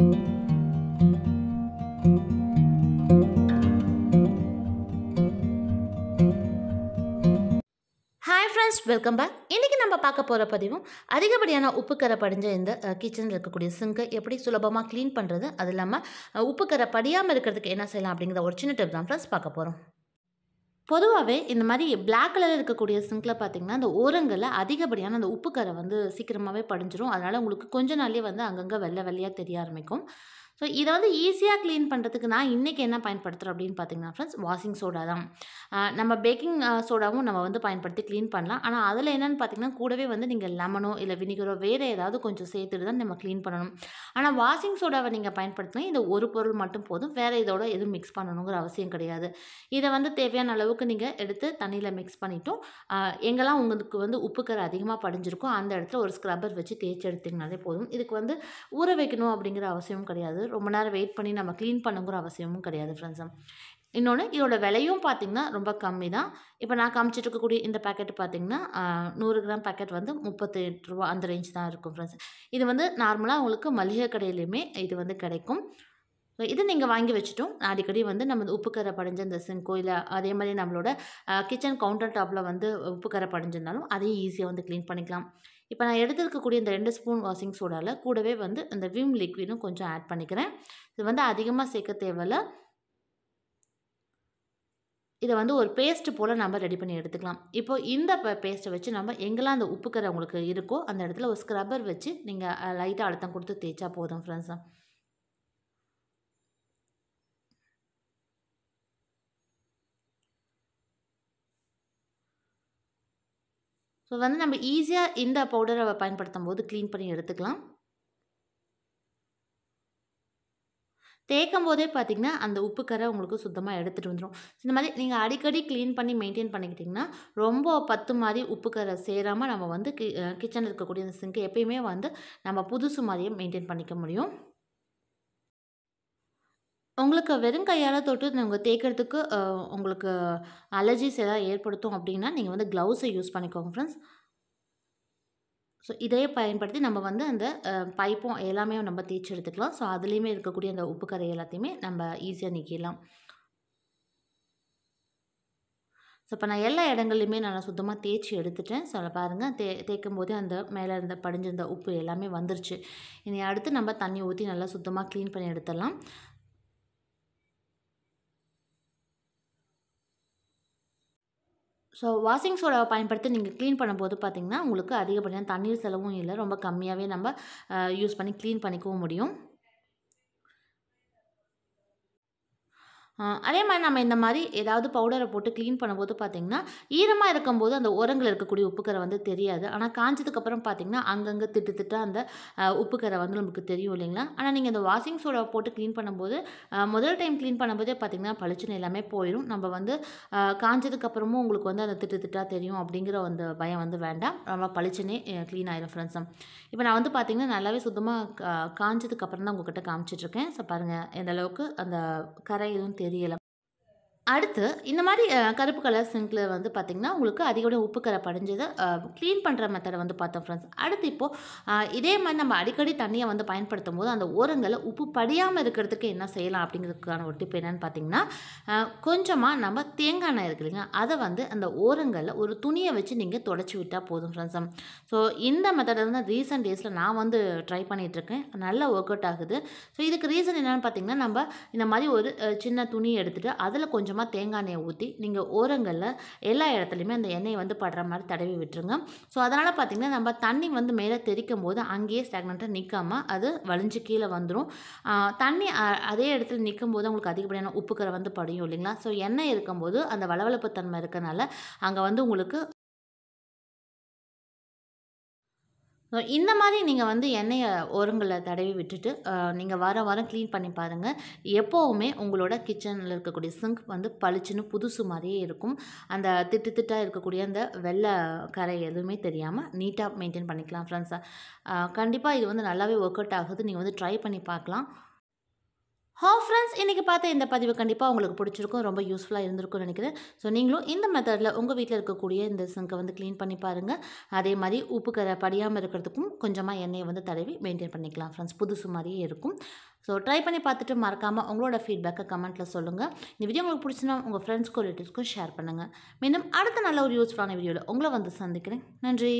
Hi friends welcome back இன்றைக்கி நம்ம பார்க்க போகிற பதிவும் அதிகப்படியான உப்புக்கரை படிஞ்ச இந்த கிச்சனில் இருக்கக்கூடிய சிங்கை எப்படி சுலபமாக க்ளீன் பண்ணுறது அது இல்லாமல் உப்புக்கரை படியாமல் இருக்கிறதுக்கு என்ன செய்யலாம் அப்படிங்கிற ஒரு சின்ன டிப் தான் ஃப்ரெண்ட்ஸ் பார்க்க போகிறோம் பொதுவாகவே இந்த மாதிரி பிளாக் கலரில் இருக்கக்கூடிய சிங்கில் பார்த்தீங்கன்னா அந்த ஓரங்களில் அதிகப்படியான அந்த உப்புக்கரை வந்து சீக்கிரமாகவே படிஞ்சிரும். அதனால் உங்களுக்கு கொஞ்ச நாள்லேயே வந்து அங்கங்கே வெள்ளை வெள்ளையாக தெரிய ஆரம்பிக்கும். ஸோ இதை வந்து ஈஸியாக க்ளீன் பண்ணுறதுக்கு நான் இன்றைக்கி என்ன பயன்படுத்துகிறோம் அப்படின்னு பார்த்தீங்கன்னா ஃப்ரெண்ட்ஸ் வாஷிங் சோடா தான். நம்ம பேக்கிங் சோடாவும் நம்ம வந்து பயன்படுத்தி க்ளீன் பண்ணலாம். ஆனால் அதில் என்னென்னு பார்த்தீங்கன்னா கூடவே வந்து நீங்கள் லெமனோ இல்லை வினிகரோ வேறு ஏதாவது கொஞ்சம் சேர்த்துட்டு தான் நம்ம க்ளீன் பண்ணணும். ஆனால் வாஷிங் சோடாவை நீங்கள் பயன்படுத்தினா இந்த ஒரு பொருள் மட்டும் போதும். வேறு இதோட எதுவும் மிக்ஸ் பண்ணணுங்கிற அவசியம் கிடையாது. இதை வந்து தேவையான அளவுக்கு நீங்கள் எடுத்து தண்ணியில் மிக்ஸ் பண்ணிவிட்டும் எங்கெல்லாம் உங்களுக்கு வந்து உப்புக்கரை அதிகமாக படிஞ்சிருக்கோ அந்த இடத்துல ஒரு ஸ்க்ரப்பர் வச்சு தேய்ச்சி எடுத்திங்கனாலே போதும். இதுக்கு வந்து ஊற வைக்கணும் அப்படிங்கிற அவசியமும் கிடையாது. ரொம்ப நேரம் வெயிட் பண்ணி நம்ம க்ளீன் பண்ணுங்கிற அவசியமும் கிடையாது ஃப்ரெண்ட்ஸ் இன்னொன்று இதோட விலையும் பார்த்திங்கன்னா ரொம்ப கம்மி தான் இப்போ நான் காமிச்சிட்டு இருக்கக்கூடிய இந்த பேக்கெட் பார்த்திங்கன்னா நூறு கிராம் பேக்கெட் வந்து முப்பத்தெட்டு ரூபா அந்த ரேஞ்ச் தான் இருக்கும் ஃப்ரெண்ட்ஸ் இது வந்து நார்மலாக உங்களுக்கு மளிகை கடையிலையுமே இது வந்து கிடைக்கும். ஸோ நீங்கள் வாங்கி வச்சுட்டோம். அடிக்கடி வந்து நம்ம இந்த உப்புக்கரை படிஞ்ச இந்த சிங்கோ இல்லை அதே மாதிரி நம்மளோட கிச்சன் கவுண்டர் டாப்பில் வந்து உப்புக்கரை படிஞ்சிருந்தாலும் அதையும் ஈஸியாக வந்து க்ளீன் பண்ணிக்கலாம். இப்போ நான் எடுத்துருக்கக்கூடிய இந்த ரெண்டு ஸ்பூன் வாஷிங் சோடாவில் கூடவே வந்து இந்த விம் லிக்விடும் கொஞ்சம் ஆட் பண்ணிக்கிறேன். இது வந்து அதிகமாக சேர்க்க தேவையில்ல. இதை வந்து ஒரு பேஸ்ட்டு போல் நம்ம ரெடி பண்ணி எடுத்துக்கலாம். இப்போ இந்த பேஸ்ட்டை வச்சு நம்ம எங்கெல்லாம் அந்த உப்புக்கரை உங்களுக்கு இருக்கோ அந்த இடத்துல ஒரு ஸ்க்ரப்பர் வச்சு நீங்கள் லைட்டாக அழுத்தம் கொடுத்து தேய்ச்சா போதும் ஃப்ரெண்ட்ஸ் ஸோ வந்து நம்ம ஈஸியாக இந்த பவுடரை பயன்படுத்தும் போது க்ளீன் பண்ணி எடுத்துக்கலாம். தேய்க்கும் போதே பார்த்திங்கன்னா அந்த கரை உங்களுக்கு சுத்தமாக எடுத்துகிட்டு வந்துடும் இந்த மாதிரி நீங்கள் அடிக்கடி க்ளீன் பண்ணி மெயின்டைன் பண்ணிக்கிட்டிங்கன்னா ரொம்ப பத்து மாதிரி உப்பு கரை சேராமல் நம்ம வந்து கி கிச்சனில் இருக்கக்கூடிய அந்த சிங்கை எப்பயுமே வந்து நம்ம புதுசு மாதிரியே மெயின்டைன் பண்ணிக்க முடியும். உங்களுக்கு வெறும் கையால் தொட்டு நீங்கள் தேய்க்கிறதுக்கு உங்களுக்கு அலர்ஜிஸ் ஏதாவது ஏற்படுத்தும் அப்படின்னா நீங்கள் வந்து க்ளவுஸை யூஸ் பண்ணிக்கோங்க ஃப்ரெண்ட்ஸ் ஸோ இதையே பயன்படுத்தி நம்ம வந்து அந்த பைப்பும் எல்லாமே நம்ம தேய்ச்சி எடுத்துக்கலாம். ஸோ அதுலேயுமே இருக்கக்கூடிய அந்த உப்பு கரை எல்லாத்தையுமே நம்ம ஈஸியாக நீக்கிடலாம். ஸோ இப்போ நான் எல்லா இடங்கள்லையுமே நான் சுத்தமாக தேய்ச்சி எடுத்துட்டேன். ஸோ பாருங்கள் தே தேய்க்கும் போதே அந்த மேலே இருந்த படிஞ்சிருந்த உப்பு எல்லாமே வந்துருச்சு. இனி அடுத்து நம்ம தண்ணி ஊற்றி நல்லா சுத்தமாக க்ளீன் பண்ணி எடுத்துடலாம். ஸோ வாஷிங் சோடாவை பயன்படுத்தி நீங்கள் க்ளீன் பண்ணும்போது பார்த்திங்கன்னா உங்களுக்கு அதிகப்படியான தண்ணீர் செலவும் இல்லை. ரொம்ப கம்மியாகவே நம்ம யூஸ் பண்ணி க்ளீன் பண்ணிக்கவும் முடியும். அதே மாதிரி நம்ம இந்த மாதிரி ஏதாவது பவுடரை போட்டு க்ளீன் பண்ணும்போது பார்த்திங்கன்னா ஈரமாக இருக்கும்போது அந்த உரங்கள் இருக்கக்கூடிய உப்புக்கரை வந்து தெரியாது. ஆனால் காஞ்சதுக்கப்புறம் பார்த்தீங்கன்னா அங்கங்கே திட்டு திட்டு அந்த உப்புக்கரை வந்து நமக்கு தெரியும் இல்லைங்களா? ஆனால் நீங்கள் இந்த வாஷிங் சோடா போட்டு க்ளீன் பண்ணும்போது முதல் டைம் க்ளீன் பண்ணும்போதே பார்த்தீங்கன்னா பளிச்சுன்னு எல்லாமே போயிடும் நம்ம வந்து காஞ்சதுக்கப்புறமும் உங்களுக்கு வந்து அந்த திட்டு திட்டாக தெரியும் அப்படிங்கிற அந்த பயம் வந்து வேண்டாம். ரொம்ப பளிச்சுன்னே க்ளீன் ஆயிரும் ஃப்ரெண்ட்ஸும் இப்போ நான் வந்து பார்த்திங்கன்னா நல்லாவே சுத்தமாக காஞ்சதுக்கப்புறம் தான் உங்கள்கிட்ட காமிச்சிட்ருக்கேன் ஸோ பாருங்கள் எந்த அளவுக்கு அந்த கரை எதுவும் தெரியலை அடுத்து இந்த மாதிரி கருப்பு கலர் சிங்கில் வந்து பார்த்திங்கன்னா உங்களுக்கு அதிகோட உப்பு கரை படிஞ்சதை க்ளீன் பண்ணுற மெத்தடை வந்து பார்த்தோம் ஃப்ரெண்ட்ஸ் அடுத்து இப்போது இதே மாதிரி நம்ம அடிக்கடி தண்ணியை வந்து பயன்படுத்தும் போது அந்த ஓரங்களில் உப்பு படியாமல் இருக்கிறதுக்கு என்ன செய்யலாம் அப்படிங்கிறதுக்கான ஒரு டிப் என்னென்னு பார்த்தீங்கன்னா கொஞ்சமாக நம்ம தேங்காய் எண்ணெய் இருக்கு இல்லைங்களா? அதை வந்து அந்த ஓரங்களில் ஒரு துணியை வச்சு நீங்கள் தொடச்சி விட்டால் போதும் ஃப்ரெண்ட்ஸ் ஸோ இந்த மெத்தடை வந்து ரீசெண்ட் டேஸில் நான் வந்து ட்ரை பண்ணிகிட்ருக்கேன் நல்லா ஒர்க் அவுட் ஆகுது. ஸோ இதுக்கு ரீசன் என்னென்னு பார்த்தீங்கன்னா நம்ம இந்த மாதிரி ஒரு சின்ன துணி எடுத்துகிட்டு அதில் கொஞ்சமாக தேங்காய் எண்ணெயை ஊற்றி நீங்கள் ஓரங்களில் எல்லா இடத்துலையுமே அந்த எண்ணெயை வந்து படுற மாதிரி தடவி விட்டுருங்க. ஸோ அதனால் பார்த்திங்கன்னா நம்ம தண்ணி வந்து மேலே தெறிக்கும் போது அங்கேயே ஸ்டாக்னண்ட்டாக நிற்காம அது வலிஞ்சு கீழே வந்துடும் தண்ணி அதே இடத்துல நிற்கும் போது உங்களுக்கு அதிகப்படியான உப்புக்கரை வந்து படியும் இல்லைங்களா? ஸோ எண்ணெய் இருக்கும்போது அந்த வளவளப்பு தன்மை இருக்கனால அங்கே வந்து உங்களுக்கு ஸோ இந்த மாதிரி நீங்கள் வந்து எண்ணெயை உரங்களை தடவி விட்டுட்டு நீங்கள் வாரம் வாரம் க்ளீன் பண்ணி பாருங்கள் எப்போவுமே உங்களோட கிச்சனில் இருக்கக்கூடிய சிங்க் வந்து பளிச்சுன்னு புதுசு மாதிரியே இருக்கும். அந்த திட்டு திட்டாக இருக்கக்கூடிய அந்த வெள்ளை கரை எதுவுமே தெரியாமல் நீட்டாக மெயின்டைன் பண்ணிக்கலாம் ஃப்ரெண்ட்ஸாக கண்டிப்பாக இது வந்து நல்லாவே ஒர்க் அவுட் ஆகுது. நீங்கள் வந்து ட்ரை பண்ணி பார்க்கலாம். ஹா ஃப்ரெண்ட்ஸ் இன்றைக்கி பார்த்த இந்த பதிவு கண்டிப்பாக உங்களுக்கு பிடிச்சிருக்கும் ரொம்ப யூஸ்ஃபுல்லாக இருந்திருக்கும்னு நினைக்கிறேன். ஸோ நீங்களும் இந்த மெத்தடில் உங்கள் வீட்டில் இருக்கக்கூடிய இந்த சிங்கை வந்து க்ளீன் பண்ணி பாருங்கள் அதே மாதிரி உப்பு கரை படியாமல் இருக்கிறதுக்கும் கொஞ்சமாக எண்ணெயை வந்து தடவி மெயின்டைன் பண்ணிக்கலாம் ஃப்ரெண்ட்ஸ் புதுசு மாதிரியே இருக்கும். ஸோ ட்ரை பண்ணி பார்த்துட்டு மறக்காமல் உங்களோட ஃபீட்பேக்கை கமெண்ட்டில் சொல்லுங்கள் இந்த வீடியோ உங்களுக்கு பிடிச்சினா உங்கள் ஃப்ரெண்ட்ஸ்க்கும் ரிலேட்டிவ்ஸ்க்கும் ஷேர் பண்ணுங்கள் மீண்டும் அடுத்த நல்ல ஒரு யூஸ்ஃபுல்லான வீடியோவில் உங்களை வந்து சந்திக்கிறேன். நன்றி.